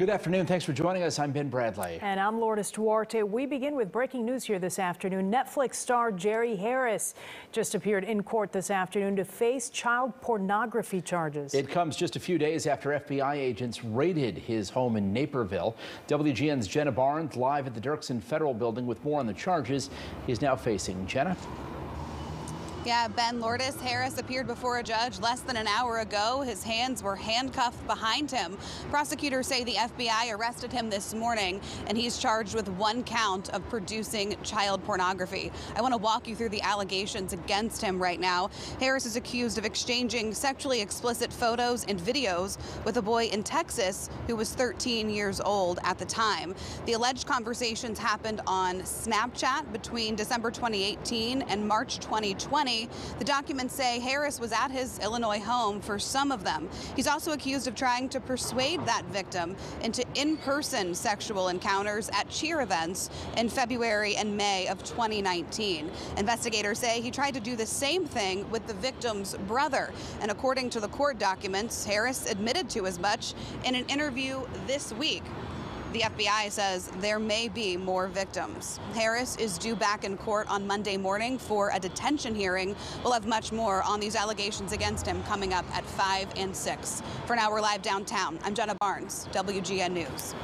Good afternoon. Thanks for joining us. I'm Ben Bradley. And I'm Lourdes Duarte. We begin with breaking news here this afternoon. Netflix star Jerry Harris just appeared in court this afternoon to face child pornography charges. It comes just a few days after FBI agents raided his home in Naperville. WGN's Jenna Barnes live at the Dirksen Federal Building with more on the charges he's now facing. Jenna? Yeah, Ben Lourdes Harris appeared before a judge less than an hour ago. His hands were handcuffed behind him. Prosecutors say the FBI arrested him this morning, and he's charged with one count of producing child pornography. I want to walk you through the allegations against him right now. Harris is accused of exchanging sexually explicit photos and videos with a boy in Texas who was 13 years old at the time. The alleged conversations happened on Snapchat between December 2018 and March 2020. The documents say Harris was at his Illinois home for some of them. He's also accused of trying to persuade that victim into in-person sexual encounters at cheer events in February and May of 2019. Investigators say he tried to do the same thing with the victim's brother. And according to the court documents, Harris admitted to as much in an interview this week. The FBI says there may be more victims. Harris is due back in court on Monday morning for a detention hearing. We'll have much more on these allegations against him coming up at 5 and 6. For now, we're live downtown. I'm Jenna Barnes, WGN News.